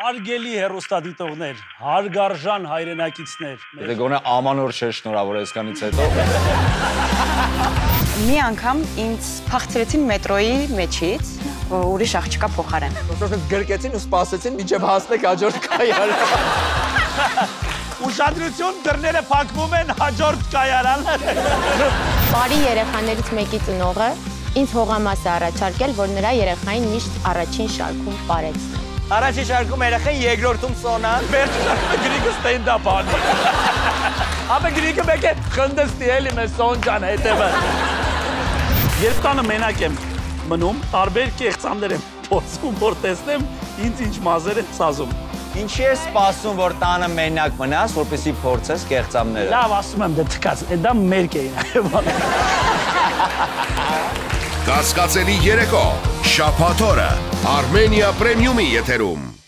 Արգելի հերոստատիտողներ, հարգարժան հայրենակիցներ։ Եթե գոնե ամանոր չէ շնորհավոր այսքանից հետո։ Մի անգամ ինձ փախցրեցին մետրոյի մեջից, ուրիշ աղջկա փոխարեն։ Ոնց գրկեցին ու սպասեցին մինչև հասնեք հաջորդ կայարան։ Ուշադրություն, դռները փակվում են հաջորդ կայարանը։ Բարի երեխաներից մեկի ծնողը ինձ հողամաս է առաջարկել, որ նրա երեխային միշտ առաջին շարքում բարեցնի։ Առաջի շարքում երեխան, երկրորդում սոնան։ Վերջը գրիգը ստենդափ անի։ Ապա գրիկը մեկ է խնդստի էլի մեր սոն ջան հետևը։ Երբ տանը մենակ եմ մնում, տարբեր կեղծամներ եմ փորձում, որ տեսնեմ ինձ ինչ մազեր են սազում։ Ինչի է սպասում, որ տանը մենակ մնաս, որպեսի փորձես կեղծամները։ Լավ, ասում եմ, դե թքած, դա մերկ է իրավան։ Կասկածելի երեկո, շապաթորը, Արմենիա պրեմիումի եթերում։